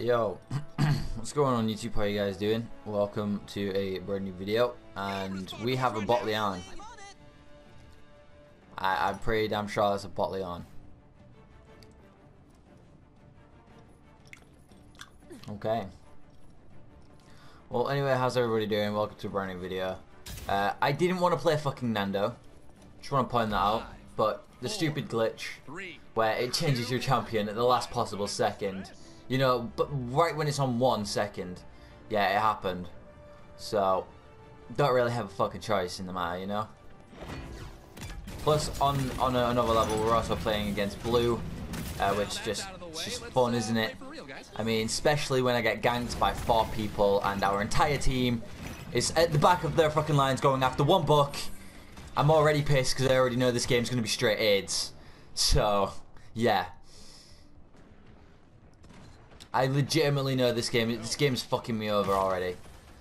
Yo. What's going on YouTube? How you guys doing? Welcome to a brand new video. And we have a Botleon. I, I'm pretty damn sure that's a Botleon. Okay. Well, anyway, how's everybody doing? Welcome to a brand new video. Uh, I didn't want to play fucking Nando. Just want to point that out. But the stupid glitch where it changes your champion at the last possible second. You know, but right when it's on one second. Yeah, it happened. So, don't really have a fucking choice in the matter, you know? Plus, on on a, another level, we're also playing against blue, uh, which just it's just fun, isn't it? I mean, especially when I get ganked by four people and our entire team is at the back of their fucking lines going after one buck. I'm already pissed because I already know this game's going to be straight AIDS. So, yeah. I legitimately know this game. This game's fucking me over already.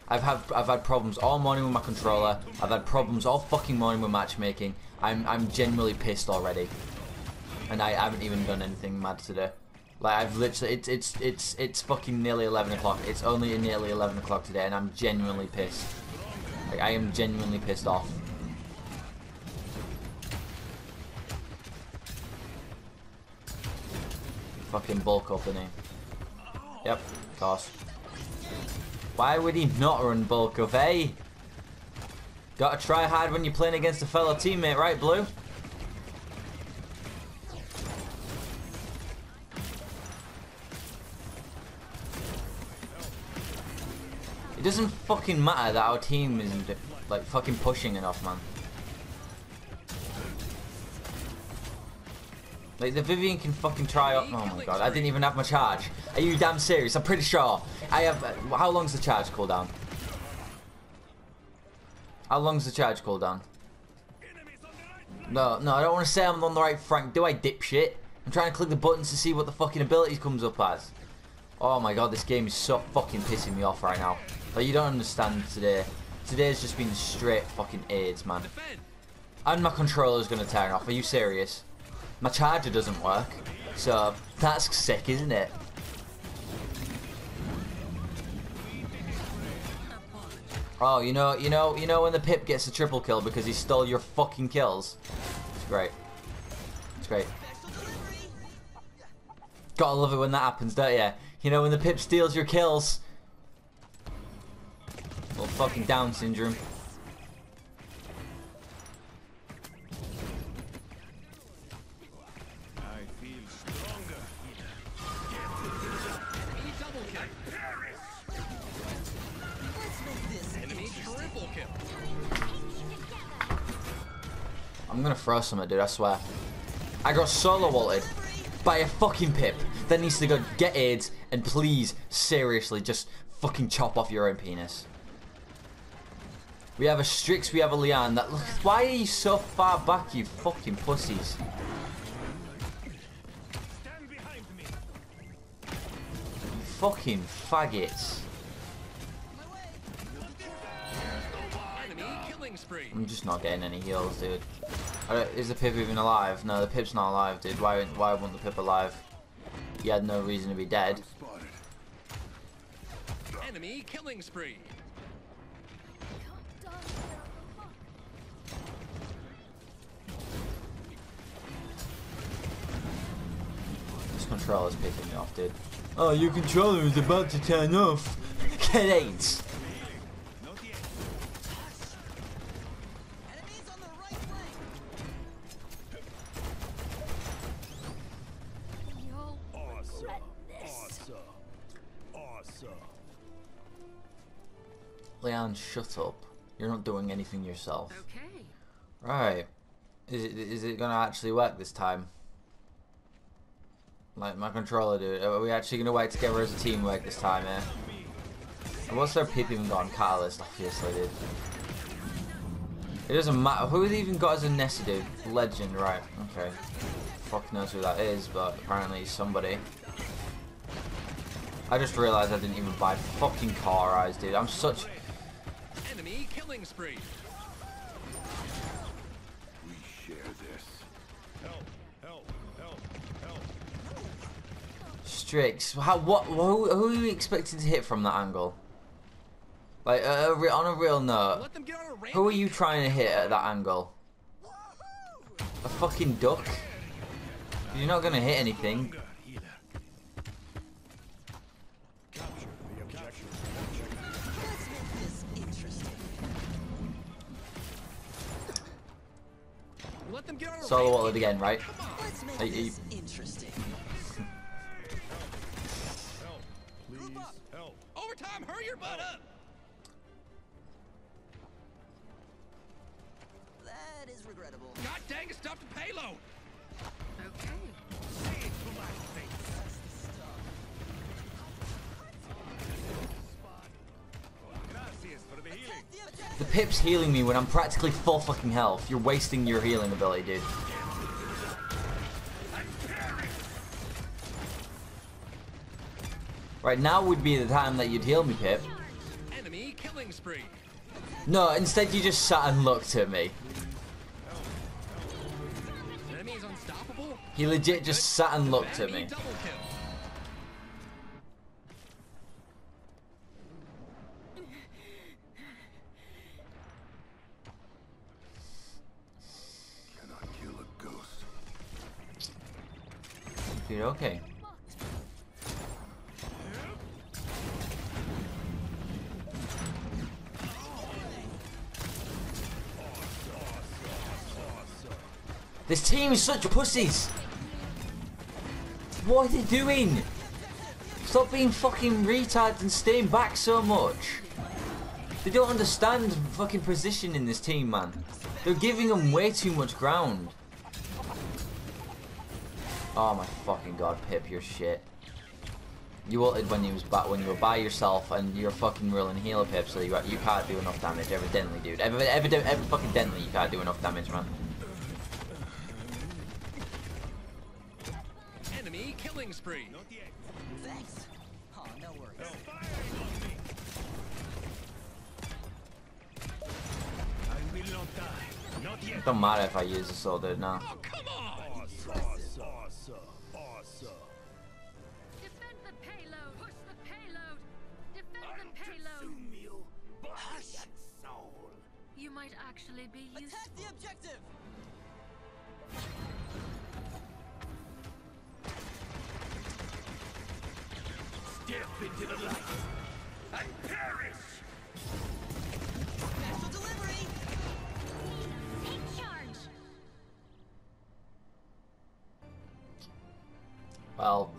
I've had I've had problems all morning with my controller. I've had problems all fucking morning with matchmaking. I'm I'm genuinely pissed already, and I haven't even done anything mad today. Like I've literally it's it's it's it's fucking nearly 11 o'clock. It's only nearly 11 o'clock today, and I'm genuinely pissed. Like I am genuinely pissed off. Fucking bulk up? Yep, of course. Why would he not run bulk of A? Gotta try hard when you're playing against a fellow teammate, right, Blue? It doesn't fucking matter that our team isn't, like, fucking pushing enough, man. Like, the Vivian can fucking try up. Oh my god, I didn't even have my charge. Are you damn serious? I'm pretty sure. I have. Uh, how long's the charge cooldown? How long's the charge cooldown? No, no, I don't want to say I'm on the right frank. Do I, dipshit? I'm trying to click the buttons to see what the fucking abilities comes up as. Oh my god, this game is so fucking pissing me off right now. Like, you don't understand today. Today's just been straight fucking AIDS, man. And my controller's gonna turn off. Are you serious? My charger doesn't work. So, that's sick, isn't it? Oh, you know, you know, you know when the Pip gets a triple kill because he stole your fucking kills? It's great. It's great. Gotta love it when that happens, don't you? You know when the Pip steals your kills? Little fucking Down syndrome. I'm gonna throw something, dude, I swear. I got solo walted by a fucking pip that needs to go get AIDS and please, seriously, just fucking chop off your own penis. We have a Strix, we have a Leon. That look, why are you so far back, you fucking pussies? You fucking faggots. I'm just not getting any heals, dude. Is the Pip even alive? No, the Pip's not alive, dude. Why, why wasn't the Pip alive? He had no reason to be dead. Enemy killing spree. This controller's picking me off, dude. Oh, your controller is about to turn off. Get Leon, shut up. You're not doing anything yourself. Okay. Right. Is it is it gonna actually work this time? Like my controller, dude. Are we actually gonna work together as a team work this time, eh? And what's their pip even got on Catalyst, obviously, dude. It doesn't matter. Who they even got as a Nessie, dude? Legend, right. Okay. Fuck knows who that is, but apparently he's somebody. I just realized I didn't even buy fucking Cauterize, dude. I'm such Enemy killing spree. We share this. Help, help, help, help. Strix, how what who, who are you expecting to hit from that angle? Like uh, a re- on a real note, Let them get on a who are you trying to hit at that angle? A fucking duck? You're not gonna hit anything. Solo rampage. wallet again, right? Let's make Are you- this interesting. Overtime, hurry your butt up. That is regrettable. God dang it, stop the payload. Pip's healing me when I'm practically full fucking health. You're wasting your healing ability, dude. Right now would be the time that you'd heal me, Pip. Enemy killing spree. No, instead you just sat and looked at me. Enemy is unstoppable. He legit just sat and looked at me. Dude, okay. This team is such pussies. What are they doing? Stop being fucking retards and staying back so much. They don't understand fucking position in this team, man. They're giving them way too much ground. Oh my fucking god, Pip, you're shit. You ulted when you was back when you were by yourself and you're fucking rolling healer Pip, so you you can't do enough damage. Evidently, dude. Ever ever ever fucking dentally, you can't do enough damage, man. Enemy killing spree. Thanks. Oh, no worries. I will not die. Not yet. Don't matter if I use the sword, dude. No. Oh, might actually be useful. Attack the objective. Step into the light and perish. Special delivery. Take charge! Well.